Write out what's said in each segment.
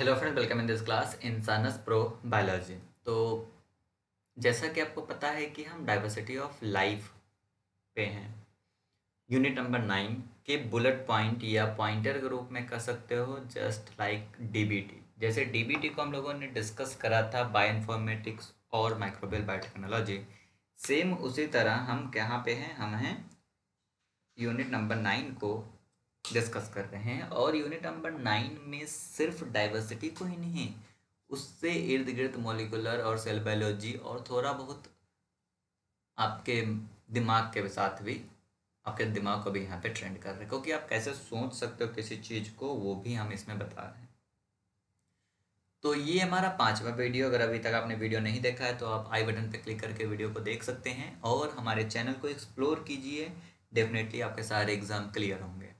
Hello friend welcome in this class इंसानस pro biology तो जैसा कि आपको पता है कि हम डाइवर्सिटी ऑफ़ लाइफ पे हैं। यूनिट नंबर नाइन के बुलेट पॉइंट या पॉइंटर के रूप में कह सकते हो जस्ट लाइक डीबीटी जैसे डीबीटी को हम लोगों ने डिस्कस करा था बायोइन्फॉर्मेटिक्स और माइक्रोबियल बायोटेक्नोलॉजी सेम उसी तरह हम कहाँ पे हैं? हम हैं यूनिट नंबर नाइन को डिस्कस कर रहे हैं। और यूनिट नंबर नाइन में सिर्फ़ डाइवर्सिटी को ही नहीं, उससे इर्द गिर्द मोलिकुलर और सेल बायोलॉजी और थोड़ा बहुत आपके दिमाग के साथ भी, आपके दिमाग को भी यहाँ पे ट्रेंड कर रहे हैं। क्योंकि आप कैसे सोच सकते हो किसी चीज़ को, वो भी हम इसमें बता रहे हैं। तो ये हमारा पांचवा वीडियो अगर अभी तक आपने वीडियो नहीं देखा है तो आप आई बटन पे क्लिक करके वीडियो को देख सकते हैं। और हमारे चैनल को एक्सप्लोर कीजिए। डेफिनेटली आपके सारे एग्ज़ाम क्लियर होंगे।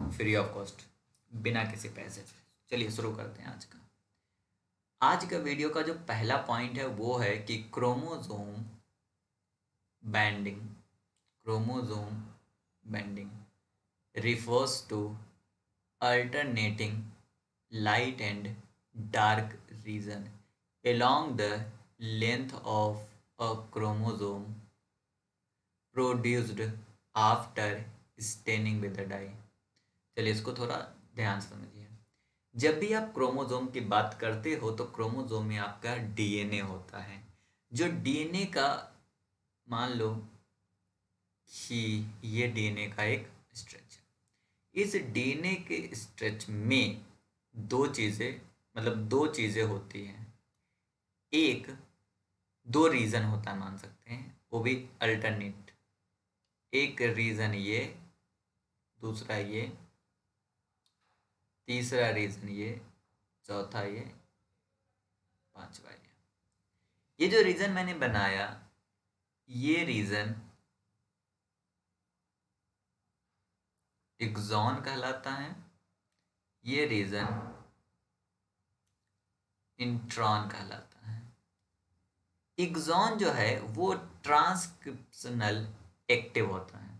फ्री ऑफ़ कॉस्ट, बिना किसी पैसे चलिए शुरू करते हैं आज का। आज का वीडियो का जो पहला पॉइंट है, वो है कि chromosome banding chromosome banding refers to alternating light and dark region along the length of a chromosome produced after staining with dye चलिए इसको थोड़ा ध्यान समझिए। जब भी आप क्रोमोजोम की बात करते हो तो क्रोमोजोम में आपका डीएनए होता है। जो डीएनए का, मान लो कि ये डीएनए का एक स्ट्रेच है। इस डीएनए के स्ट्रेच में दो चीज़ें मतलब दो चीज़ें होती हैं। एक, दो रीज़न होता है मान सकते हैं, वो भी अल्टरनेट। एक रीज़न ये, दूसरा ये तीसरा रीज़न ये, चौथा ये, पांचवा ये। ये जो रीज़न मैंने बनाया, ये रीज़न एग्जॉन कहलाता है, ये रीज़न इंट्रॉन कहलाता है। एग्जॉन जो है, वो ट्रांसक्रिप्शनल एक्टिव होता है।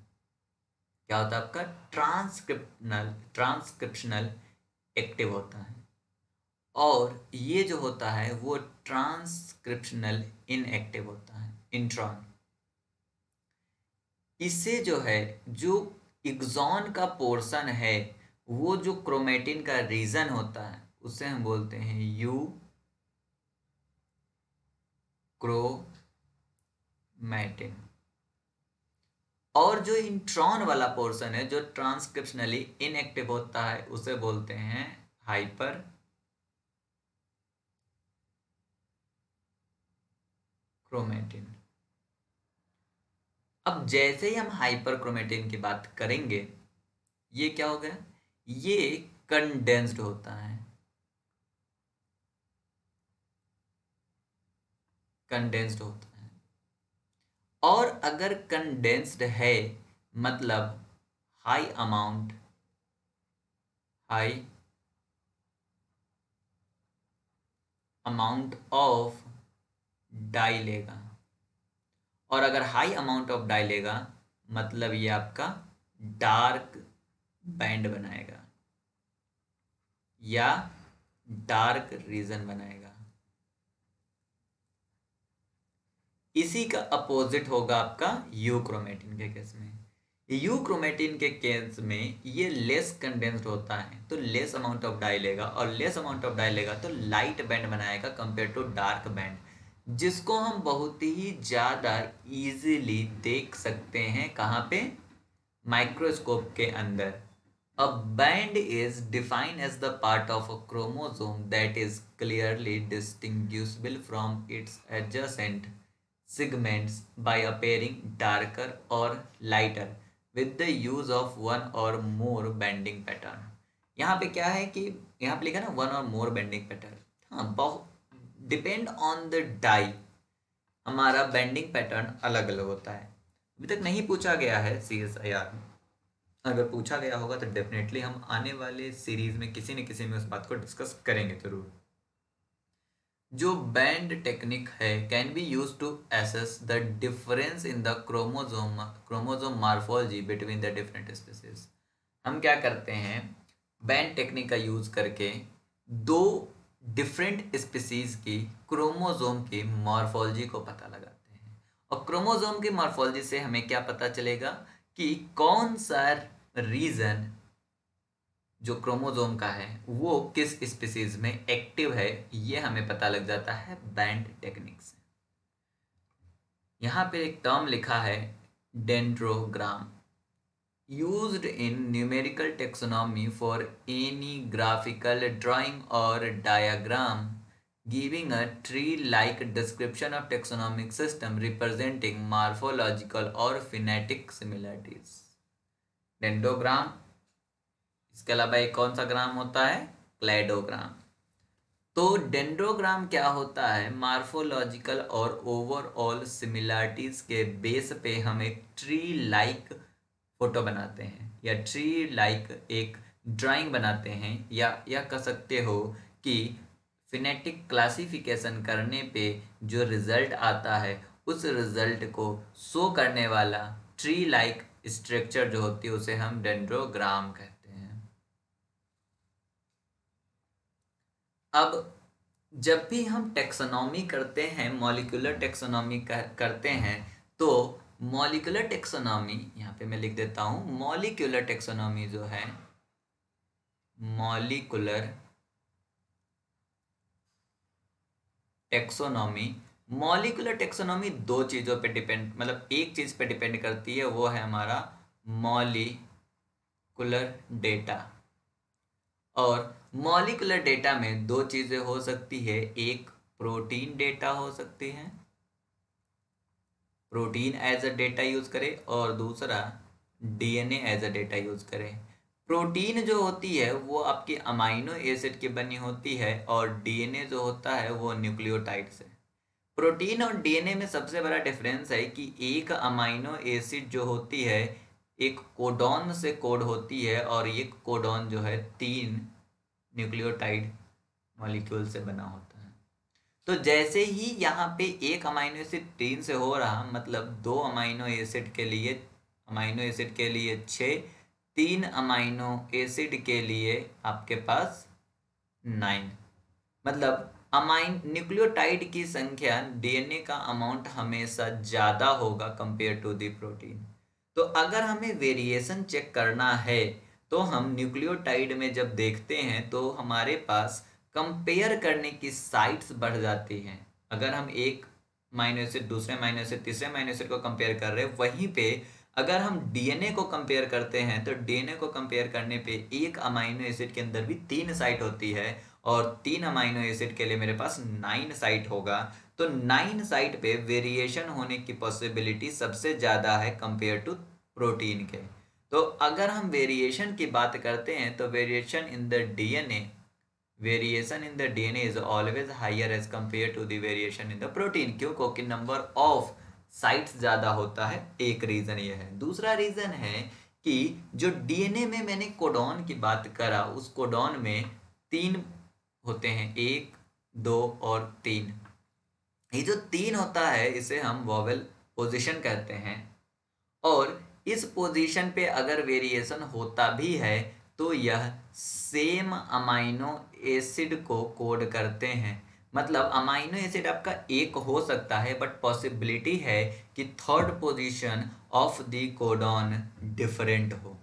क्या होता है आपका? ट्रांसक्रिप्शनल ट्रांसक्रिप्शनल एक्टिव होता है। और ये जो होता है, वो ट्रांसक्रिप्शनल इनएक्टिव होता है इंट्रॉन इससे जो है, जो इग्जॉन का पोर्शन है, वो जो क्रोमेटिन का रीजन होता है, उसे हम बोलते हैं यू क्रोमैटिन और जो इंट्रॉन वाला पोर्शन है, जो ट्रांसक्रिप्शनली इनएक्टिव होता है, उसे बोलते हैं हाइपर क्रोमेटिन। अब जैसे ही हम हाइपर क्रोमेटिन की बात करेंगे, ये क्या हो गया? ये कंडेंस्ड होता है। कंडेंस्ड होता और अगर कंडेंस्ड है मतलब high amount high amount of dye लेगा। और अगर हाई अमाउंट ऑफ़ डाई लेगा मतलब ये आपका डार्क बैंड बनाएगा, या डार्क रीजन बनाएगा। इसी का अपोजिट होगा आपका यू क्रोमेटिन के केस में। यू क्रोमेटिन के केस में ये लेस कंडेंस्ड होता है तो लेस अमाउंट ऑफ़ डाई लेगा, और लेस अमाउंट ऑफ़ डाई लेगा तो लाइट बैंड बनाएगा कंपेयर टू डार्क बैंड जिसको हम बहुत ही ज़्यादा इजीली देख सकते हैं कहाँ पे? माइक्रोस्कोप के अंदर। A band is defined as the part of a chromosome that is clearly distinguishable from its adjacent segments by appearing darker or lighter with the use of one or more bending pattern. यहाँ पे क्या है कि यहाँ पे लिखा ना one और मोर बेंडिंग पैटर्न हाँ बहुत डिपेंड ऑन द डाई हमारा बेंडिंग पैटर्न अलग अलग होता है। अभी तक नहीं पूछा गया है सी एस आई आर अगर पूछा गया होगा तो डेफिनेटली हम आने वाले सीरीज़ में किसी न किसी में उस बात को डिस्कस करेंगे ज़रूर। जो बैंड टेक्निक है can be use to assess the difference in the chromosome chromosome morphology between the different species हम क्या करते हैं? बैंड टेक्निक का यूज़ करके दो डिफरेंट स्पीसीज की क्रोमोजोम की मॉर्फोलॉजी को पता लगाते हैं। और क्रोमोजोम की मॉर्फोलॉजी से हमें क्या पता चलेगा कि कौन सा रीजन जो क्रोमोजोम का है, वो किस स्पीसीज में एक्टिव है, ये हमें पता लग जाता है बैंड टेक्निक से। यहाँ पे एक टर्म लिखा है dendrogram used in numerical taxonomy for any graphical drawing और diagram giving a tree like description of taxonomic system representing morphological और फिनेटिक सिमिलरिटीज डेंडोग्राम इसके अलावा एक कौन सा ग्राम होता है? क्लेडोग्राम। तो डेंड्रोग्राम क्या होता है? मार्फोलॉजिकल और ओवरऑल सिमिलरिटीज के बेस पे हम एक ट्री लाइक फ़ोटो बनाते हैं, या ट्री लाइक एक ड्राइंग बनाते हैं, या यह कह सकते हो कि फिनेटिक क्लासिफिकेशन करने पे जो रिज़ल्ट आता है, उस रिज़ल्ट को शो करने वाला ट्री लाइक स्ट्रक्चर जो होती है, उसे हम डेंड्रोग्राम कहते हैं। अब जब भी हम टेक्सोनॉमी करते हैं मॉलिकुलर टेक्सोनॉमी करते हैं तो मॉलिकुलर टेक्सोनॉमी यहाँ पे मैं लिख देता हूँ मॉलिकुलर टेक्सोनॉमी जो है मॉलिकुलर टेक्सोनॉमी मॉलिकुलर टेक्सोनॉमी दो चीज़ों पे डिपेंड मतलब एक चीज़ पे डिपेंड करती है, वो है हमारा मॉलिकुलर डेटा और मॉलिकुलर डेटा में दो चीज़ें हो सकती है। एक प्रोटीन डेटा हो सकती है। Protein as a data use करें और दूसरा DNA as a data use करें। प्रोटीन जो होती है, वो आपकी अमाइनो एसिड की बनी होती है और डीएनए जो होता है, वो न्यूक्लियोटाइड से। प्रोटीन और डीएनए में सबसे बड़ा डिफरेंस है कि एक अमाइनो एसिड जो होती है, एक कोडॉन से कोड होती है और एक कोडॉन जो है तीन न्यूक्लियोटाइड मॉलिक्यूल से बना होता है। तो जैसे ही यहाँ पे एक अमाइनो एसिड तीन से हो रहा मतलब दो अमाइनो एसिड के लिए अमाइनो एसिड के लिए छ तीन अमाइनो एसिड के लिए आपके पास नाइन मतलब अमाइन न्यूक्लियोटाइड की संख्या डीएनए का अमाउंट हमेशा ज़्यादा होगा कंपेयर टू दी प्रोटीन तो अगर हमें वेरिएशन चेक करना है तो हम न्यूक्लियोटाइड में जब देखते हैं तो हमारे पास कंपेयर करने की साइट्स बढ़ जाती हैं। अगर हम एक माइनो एसिड दूसरे माइनो एसिड तीसरे माइनो एसिड को कंपेयर कर रहे हैं, वहीं पे अगर हम डीएनए को कंपेयर करते हैं तो डीएनए को कंपेयर करने पे एक अमाइनो एसिड के अंदर भी तीन साइट होती है और तीन अमाइनो एसिड के लिए मेरे पास नाइन साइट होगा। तो नाइन साइट पे वेरिएशन होने की पॉसिबिलिटी सबसे ज़्यादा है कंपेयर टू प्रोटीन के। तो अगर हम वेरिएशन की बात करते हैं तो variation in the DNA variation in the DNA is always higher as compare to the variation in the protein क्यों? क्योंकि नंबर ऑफ़ साइट्स ज़्यादा होता है। एक रीज़न ये है। दूसरा रीज़न है कि जो डीएनए में मैंने कोडॉन की बात करा, उस कोडॉन में तीन होते हैं। एक, दो और तीन। ये जो तीन होता है, इसे हम वॉवेल पोजिशन कहते हैं। और इस पोजीशन पे अगर वेरिएशन होता भी है तो यह सेम अमाइनो एसिड को कोड करते हैं। मतलब अमाइनो एसिड आपका एक हो सकता है बट पॉसिबिलिटी है कि third position of the codon different हो।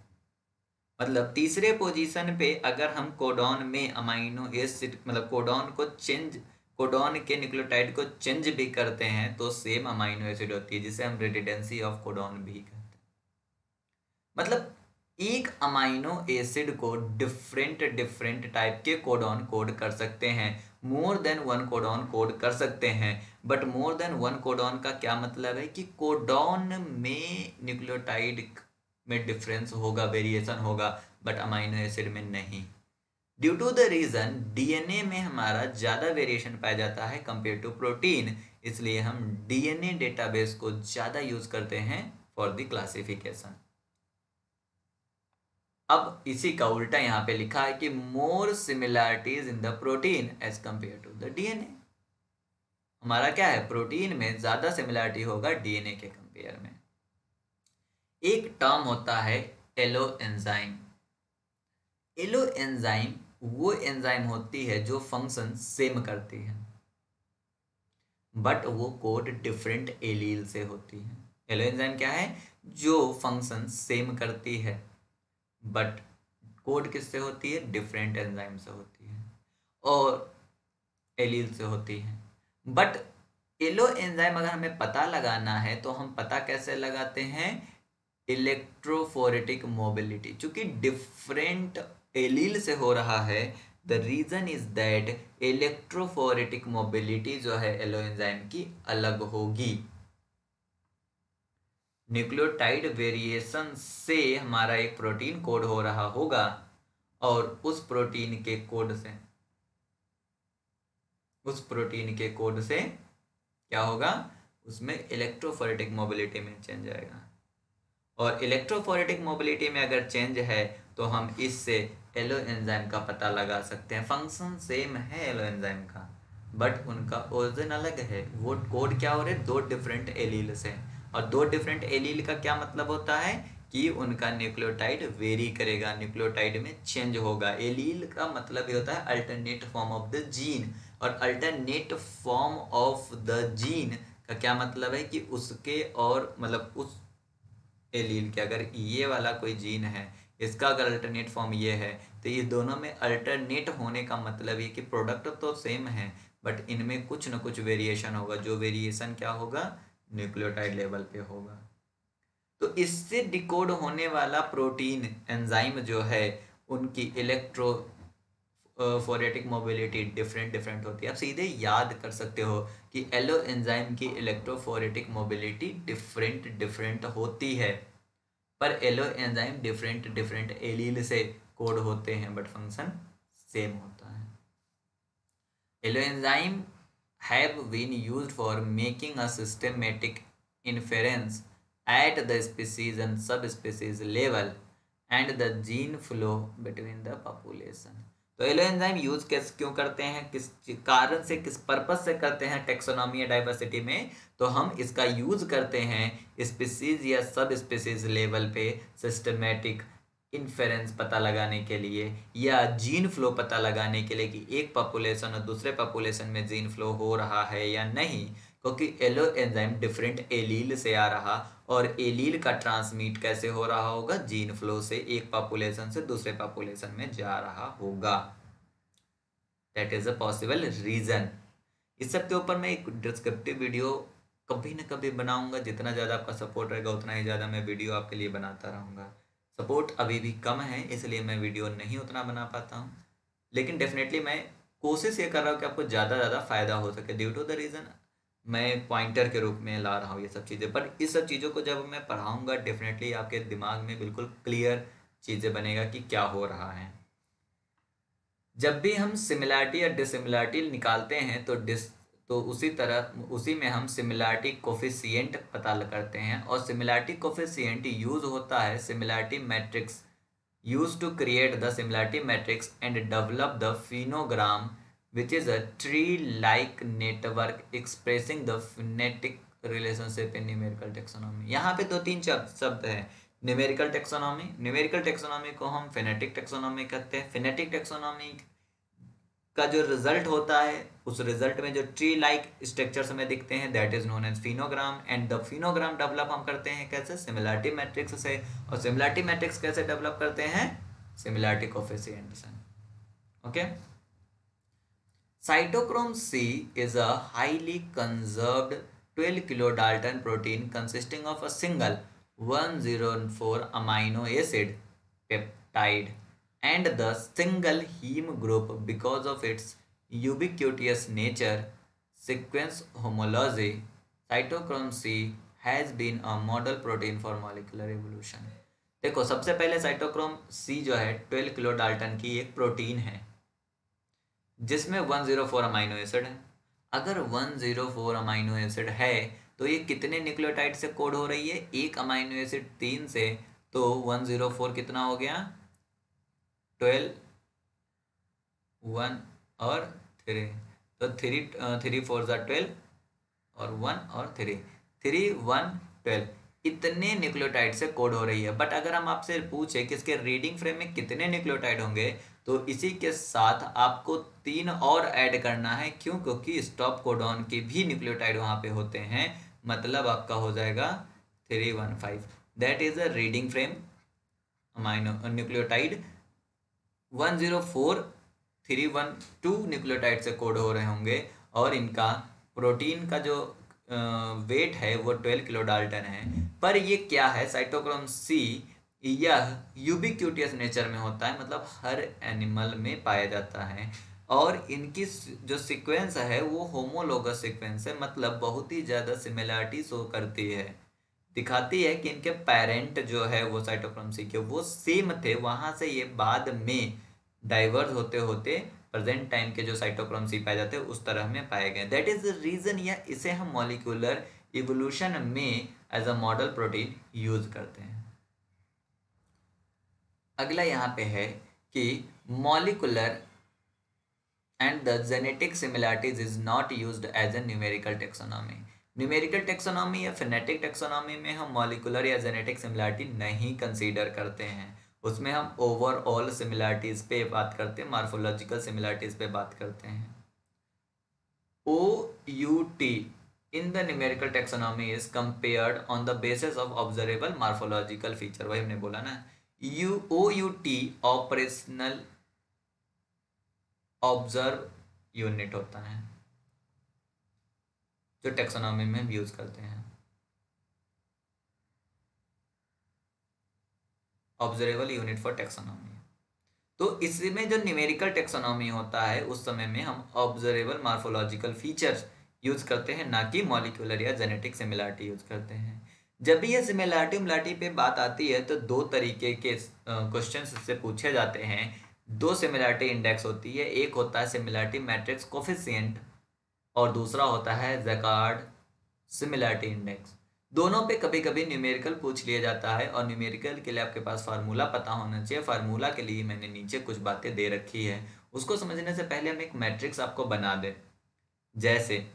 मतलब तीसरे पोजीशन पे अगर हम कोडॉन में अमाइनो एसिड मतलब कोडॉन को चेंज कोडॉन के न्यूक्लियोटाइड को चेंज भी करते हैं तो सेम अमाइनो एसिड होती है, जिसे हम रेडिडेंसी ऑफ़ कोडॉन भी कहते हैं। मतलब एक अमाइनो एसिड को डिफरेंट डिफरेंट टाइप के कोडॉन कोड कर सकते हैं। More than one codon code कर सकते हैं। But more than one codon का क्या मतलब है कि कोडॉन में न्यूक्लियोटाइड में डिफरेंस होगा वेरिएशन होगा बट अमाइनो एसिड में नहीं। Due to the reason DNA में हमारा ज़्यादा वेरिएशन पाया जाता है कंपेयर टू प्रोटीन इसलिए हम डीएनए डेटाबेस को ज़्यादा यूज़ करते हैं फॉर द क्लासिफिकेशन अब इसी का उल्टा यहाँ पे लिखा है कि more similarities in the protein as compare to the DNA हमारा क्या है? प्रोटीन में ज़्यादा सिमिलैरिटी होगा डीएनए के कंपेयर में। एक टर्म होता है एलो एंजाइम एलो एंजाइम वो एंजाइम होती है जो फ़ंक्शन सेम करती है। बट वो कोड डिफरेंट एलील से होती है। एलो एंजाइम क्या है? जो फ़ंक्शन सेम करती है। बट कोड किससे होती है? डिफरेंट एंजाइम से होती है। और एलील से होती है। बट एलो एंजाइम अगर हमें पता लगाना है तो हम पता कैसे लगाते हैं? इलेक्ट्रोफोरेटिक मोबिलिटी चूँकि डिफरेंट एलील से हो रहा है the reason is that electrophoretic mobility जो है एलो एंजाइम की अलग होगी। न्यूक्लियोटाइड वेरिएशन से हमारा एक प्रोटीन कोड हो रहा होगा और उस प्रोटीन के कोड से, उस प्रोटीन के कोड से क्या होगा? उसमें इलेक्ट्रोफोरेटिक मोबिलिटी में चेंज आएगा। और इलेक्ट्रोफोरेटिक मोबिलिटी में अगर चेंज है तो हम इससे एलो एंजाइम का पता लगा सकते हैं। फ़ंक्शन सेम है एलो एंजाइम का बट उनका ओरिजिन अलग है। वो कोड क्या हो रहे? दो डिफरेंट एलील से। और दो डिफरेंट एलील का क्या मतलब होता है? कि उनका न्यूक्लियोटाइड वेरी करेगा न्यूक्लियोटाइड में चेंज होगा। एलील का मतलब ये होता है alternate form of the gene और alternate form of the gene का क्या मतलब है कि उसके और मतलब उस एलील के अगर ये वाला कोई जीन है, इसका अगर अल्टरनेट फॉर्म ये है तो ये दोनों में अल्टरनेट होने का मतलब ये कि प्रोडक्ट तो सेम है बट इनमें कुछ ना कुछ वेरिएशन होगा। जो वेरिएशन क्या होगा? न्यूक्लियोटाइड लेवल पे होगा। तो इससे डिकोड होने वाला प्रोटीन, एंजाइम जो है, उनकी electrophoretic mobility different different होती है। आप सीधे याद कर सकते हो कि एलो एंजाइम की इलेक्ट्रोफोरेटिक मोबिलिटी डिफरेंट डिफरेंट होती है। पर yellow enzyme different different allele से कोड होते हैं, बट फ़ंक्शन सेम होता है। Alloenzyme been used for making a systematic inference at the species and subspecies level and the gene flow between the population तो alloenzyme use कैसे क्यों करते हैं? किस कारण से, किस पर्पज से करते हैं टेक्सोनॉमी या डाइवर्सिटी में? तो हम इसका यूज़ करते हैं स्पीसीज या सब स्पीसीज लेवल पे सिस्टमेटिक इन्फेरेंस पता लगाने के लिए या जीन फ्लो पता लगाने के लिए कि एक पॉपुलेशन और दूसरे पॉपुलेशन में जीन फ्लो हो रहा है या नहीं, क्योंकि एलो एंजाइम डिफरेंट एलील से आ रहा और एलील का ट्रांसमिट कैसे हो रहा होगा? जीन फ्लो से एक पॉपुलेशन से दूसरे पॉपुलेशन में जा रहा होगा। That is a possible reason इस सब के ऊपर मैं एक डिस्क्रिप्टिव वीडियो कभी ना कभी बनाऊँगा। जितना ज़्यादा आपका सपोर्ट रहेगा, उतना ही ज़्यादा मैं वीडियो आपके लिए बनाता रहूँगा। सपोर्ट अभी भी कम है, इसलिए मैं वीडियो नहीं उतना बना पाता हूँ। लेकिन डेफिनेटली मैं कोशिश ये कर रहा हूँ कि आपको ज़्यादा ज़्यादा फ़ायदा हो सके। ड्यू टू द रीज़न मैं पॉइंटर के रूप में ला रहा हूँ ये सब चीज़ें। पर इस सब चीज़ों को जब मैं पढ़ाऊँगा डेफिनेटली आपके दिमाग में बिल्कुल क्लियर चीज़ें बनेगा कि क्या हो रहा है। जब भी हम सिमिलैरिटी या डिसिमिलैरिटी निकालते हैं तो डिस तो उसी तरह, उसी में हम सिमिलैरिटी कोफिशियंट पता करते हैं और सिमिलैरिटी कोफिशियंट यूज़ होता है similarity matrix use to create the similarity matrix and develop the phenogram which is a tree-like network expressing the phonetic relationship in numerical taxonomy यहाँ पे दो तीन शब्द हैं। न्यूमेरिकल टेक्सोनॉमी न्यूमेरिकल टेक्सोनॉमी को हम फिनेटिक टेक्सोनॉमी कहते हैं। फिनेटिक टेक्सोनॉमी का जो रिज़ल्ट होता है, उस रिज़ल्ट में जो ट्री लाइक स्ट्रक्चर्स में दिखते हैं that is known as phenogram and the phenogram develop हम करते हैं कैसे? सिमिलरिटी मैट्रिक्स से। और सिमिलरिटी मैट्रिक्स कैसे डेवलप करते हैं? सिमिलरिटी कोफिशिएंट से। Okay? Cytochrome C is a highly conserved 12 kilodalton protein consisting of a single 104 amino acid peptide. And the single heme group because of its ubiquitous nature sequence homology cytochrome C has been a model protein for molecular evolution देखो सबसे पहले cytochrome C जो है 12 kilo Dalton की एक protein है जिसमें one zero four amino acid है अगर one zero four amino acid है तो ये कितने न्यूक्लियोटाइड से कोड हो रही है एक अमाइनो एसिड तीन से तो वन ज़ीरो फोर कितना हो गया ट्वेल्व, वन और थ्री। तो थ्री थ्री फोर ज़ा ट्वेल्व और वन और थ्री। Three, one, twelve. इतने न्यूक्लियोटाइड से कोड हो रही है। बट अगर हम आपसे पूछे कि इसके रीडिंग फ्रेम में कितने न्यूक्लियोटाइड होंगे तो इसी के साथ आपको तीन और ऐड करना है। क्यों? क्योंकि स्टॉप कोडॉन के भी न्यूक्लियोटाइड वहाँ पे होते हैं। मतलब आपका हो जाएगा three, one, five. That is a reading frame amino nucleotide. One zero four three one two nucleotide से कोड हो रहे होंगे और इनका प्रोटीन का जो वेट है वो ट्वेल्व किलो डाल्टन है। पर ये क्या है? साइटोक्रोम सी यह यूबिक्यूटियस नेचर में होता है मतलब हर एनिमल में पाया जाता है। और इनकी जो सीक्वेंस है वो होमोलोगस सीक्वेंस है मतलब बहुत ही ज़्यादा सिमिलरिटी शो करती है। दिखाती है कि इनके पेरेंट जो है वो साइटोक्रोम सी के वो सेम थे, वहाँ से ये बाद में डाइवर्स होते होते प्रेजेंट टाइम के जो साइटोक्रोम सी पाए जाते, उस तरह में पाए गए। दैट इज़ द रीजन या इसे हम मॉलिक्यूलर इवोल्यूशन में as a model protein use करते हैं। अगला यहाँ पे है कि molecular and the genetic similarities is not used as a numerical taxonomy numerical taxonomy या फिनेटिक टेक्सोनॉमी में हम मॉलिकुलर या जेनेटिक सिमिलरिटी नहीं कंसीडर करते हैं। उसमें हम ओवरऑल सिमिलरिटीज पे बात करते हैं मार्फोलॉजिकल सिमिलरिटीज पे बात करते हैं। O U T in the numerical taxonomy is compared on the basis of observable morphological feature वही हमने बोला ना। U O U T operational observe unit होता है। जो टेक्सोनॉमी में यूज़ करते हैं। ऑब्जर्वेबल यूनिट फॉर टेक्सोनॉमी तो इसमें जो न्यूमेरिकल टेक्सोनॉमी होता है, उस समय में हम ऑब्जर्वेबल मार्फोलॉजिकल फीचर्स यूज़ करते हैं, ना कि मॉलिक्यूलर या जेनेटिक सिमिलरिटी यूज़ करते हैं। जब भी ये सिमिलरिटी उमिलरिटी पे बात आती है तो दो तरीके के क्वेश्चन से पूछे जाते हैं। दो सिमिलरिटी इंडेक्स होती है, एक होता है सिमिलरिटी मैट्रिक्स कोफिशियंट और दूसरा होता है जैकार्ड सिमिलरिटी इंडेक्स। दोनों पे कभी कभी न्यूमेरिकल पूछ लिया जाता है और न्यूमेरिकल के लिए आपके पास फार्मूला पता होना चाहिए। फार्मूला के लिए मैंने नीचे कुछ बातें दे रखी है। उसको समझने से पहले हम एक मैट्रिक्स आपको बना दें। जैसे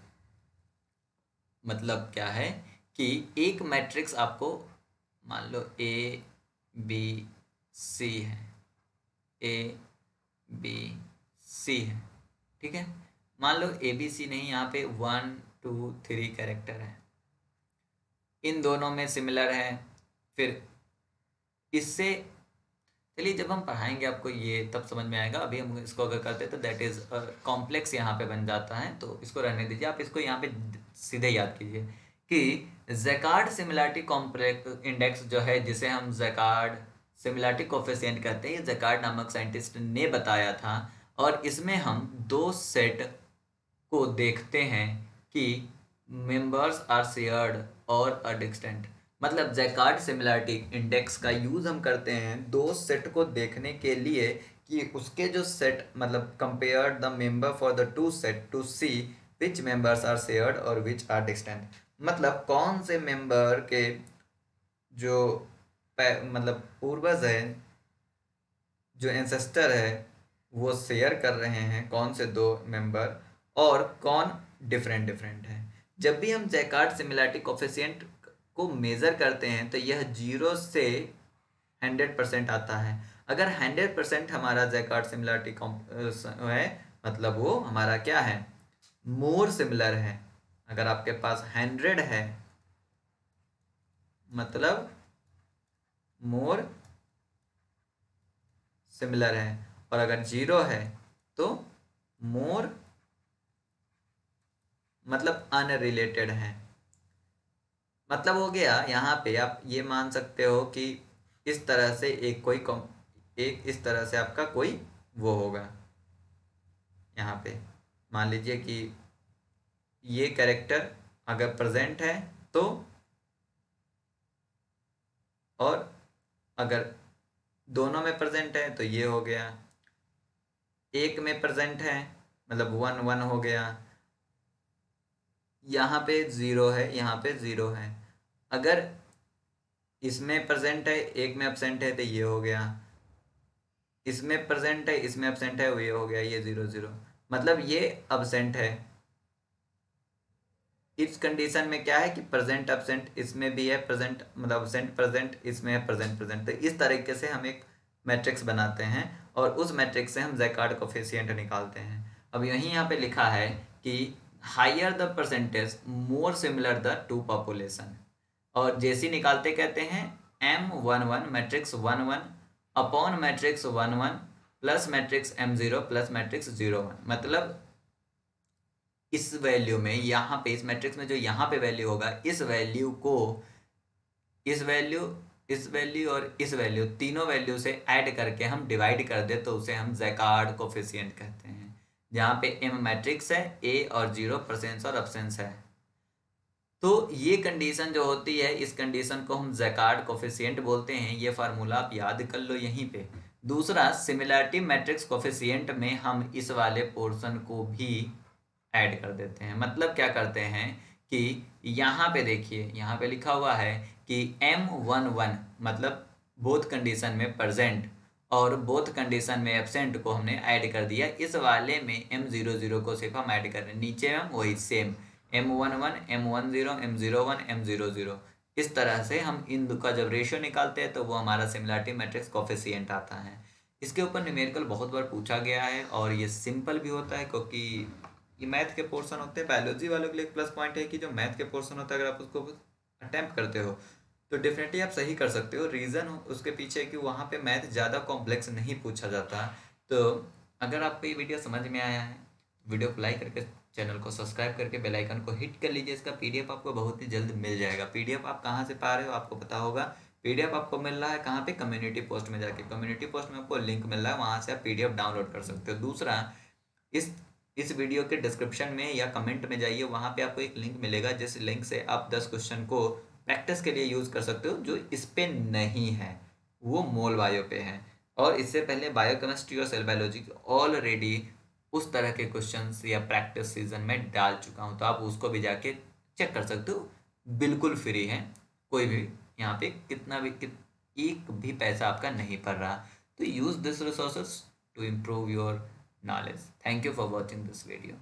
मतलब क्या है कि एक मैट्रिक्स आपको, मान लो ए बी सी है। ए बी सी है। ठीक है? मान लो ए बी सी नहीं, यहाँ पे वन टू थ्री कैरेक्टर है। इन दोनों में सिमिलर है, फिर इससे, चलिए जब हम पढ़ाएँगे आपको ये तब समझ में आएगा। अभी हम इसको अगर करते तो दैट इज़ कॉम्प्लेक्स यहाँ पे बन जाता है। तो इसको रहने दीजिए, आप इसको यहाँ पे सीधे याद कीजिए कि जैकार्ड सिमिलरिटी कॉम्प्लेक्स इंडेक्स जो है, जिसे हम जैकार्ड सिमिलरिटी कोफिशियंट कहते हैं, ये जैकार्ड नामक साइंटिस्ट ने बताया था। और इसमें हम दो सेट को देखते हैं कि मेंबर्स आर शेयर्ड और अ डिस्टेंट मतलब जैकार्ड सिमिलरिटी इंडेक्स का यूज़ हम करते हैं दो सेट को देखने के लिए कि उसके जो सेट मतलब compare the member for the two set to see which members are shared और विच आर डिस्टेंट मतलब कौन से मेंबर के जो मतलब पूर्वज है, जो एंसेस्टर है, वो शेयर कर रहे हैं कौन से दो मेंबर और कौन डिफरेंट डिफरेंट है। जब भी हम जैकार्ड सिमिलरिटी कोफिशियंट को मेज़र करते हैं तो यह ज़ीरो से हंड्रेड परसेंट आता है। अगर हंड्रेड परसेंट हमारा जैकार्ड सिमिलरिटी है मतलब वो हमारा क्या है? मोर सिमिलर है। अगर आपके पास हंड्रेड है मतलब मोर सिमिलर है। और अगर ज़ीरो है तो मोर मतलब अनरिलेटेड हैं। मतलब हो गया यहाँ पे, आप ये मान सकते हो कि इस तरह से एक कोई कम, एक इस तरह से आपका कोई वो होगा। यहाँ पे मान लीजिए कि ये कैरेक्टर अगर प्रेजेंट है तो और अगर दोनों में प्रेजेंट है तो ये हो गया। एक में प्रेजेंट है मतलब वन वन हो गया। यहाँ पे ज़ीरो है, यहाँ पे ज़ीरो है। अगर इसमें प्रेजेंट है, एक में एबसेंट है तो ये हो गया। इसमें प्रेजेंट है, इसमें एबसेंट है, ये हो गया, ये ज़ीरो ज़ीरो मतलब ये अबसेंट है। इस कंडीशन में क्या है कि प्रेजेंट एबसेंट इसमें भी है प्रेजेंट मतलब एबसेंट प्रेजेंट इसमें है प्रेजेंट प्रेजेंट तो इस तरीके से हम एक मैट्रिक्स बनाते हैं और उस मैट्रिक्स से हम जैकार्ड कोफिशियंट निकालते हैं। अब यहीं यहाँ पे लिखा है कि higher the percentage more similar the two population और जैसी निकालते कहते हैं M one one matrix one one upon matrix one one plus matrix M zero plus matrix zero one मतलब इस वैल्यू में यहाँ पे, इस मैट्रिक्स में जो यहाँ पे वैल्यू होगा, इस वैल्यू को, इस वैल्यू इस वैल्यू और इस वैल्यू तीनों वैल्यू से ऐड करके हम डिवाइड कर दे तो उसे हम जैकार्ड कोफिशियंट कहते हैं। जहाँ पे एम मैट्रिक्स है ए और ज़ीरो परसेंस और अब्सेंस है। तो ये कंडीशन जो होती है, इस कंडीशन को हम जैकार्ड कोफिशियंट बोलते हैं। ये फार्मूला आप याद कर लो यहीं पे। दूसरा सिमिलरिटी मैट्रिक्स कोफिशियंट में हम इस वाले पोर्शन को भी ऐड कर देते हैं। मतलब क्या करते हैं कि यहाँ पे देखिए, यहाँ पे लिखा हुआ है कि एम वन वन मतलब बोथ कंडीशन में प्रजेंट और बोथ कंडीशन में एबसेंट को हमने ऐड कर दिया। इस वाले में एम ज़ीरो ज़ीरो को सिर्फ़ हम ऐड कर रहे हैं। नीचे में वही same M one one M one zero M zero one M zero zero इस तरह से हम इन का जब रेशियो निकालते हैं तो वो हमारा सिमिलरिटी मैट्रिक्स कॉफिशियंट आता है। इसके ऊपर न्यूमेरिकल बहुत बार पूछा गया है और ये सिंपल भी होता है, क्योंकि ये मैथ के पोर्शन होते हैं। बायोलॉजी वालों के लिए एक प्लस पॉइंट है कि जो मैथ के पोर्शन होता है, अगर आप उसको अटैम्प्ट करते हो। तो डेफिनेटली आप सही कर सकते हो। रीज़न उसके पीछे कि वहाँ पे मैथ ज़्यादा कॉम्प्लेक्स नहीं पूछा जाता। तो अगर आपको ये वीडियो समझ में आया है वीडियो को लाइक करके चैनल को सब्सक्राइब करके बेल आइकन को हिट कर लीजिए। इसका पीडीएफ आपको बहुत ही जल्द मिल जाएगा। पीडीएफ आप कहाँ से पा रहे हो आपको पता होगा। पीडीएफ आपको मिल रहा है कहाँ पे? कम्युनिटी पोस्ट में जाके। कम्युनिटी पोस्ट में आपको लिंक मिल रहा है। वहाँ से आप पीडीएफ डाउनलोड कर सकते हो। दूसरा, इस इस वीडियो के डिस्क्रिप्शन में या कमेंट में जाइए। वहाँ पे आपको एक लिंक मिलेगा। जिस लिंक से आप दस क्वेश्चन को प्रैक्टिस के लिए यूज़ कर सकते हो, जो इस पे नहीं है, वो मोल बायो पे है। और इससे पहले बायोकेमिस्ट्री और सेल बायोलॉजी ऑलरेडी उस तरह के क्वेश्चन या प्रैक्टिस सीज़न में डाल चुका हूँ तो आप उसको भी जाके चेक कर सकते हो। बिल्कुल फ्री है, कोई भी यहाँ पे कितना भी, कित, एक भी पैसा आपका नहीं पड़ रहा। तो use this resources to improve your knowledge thank you for watching this video.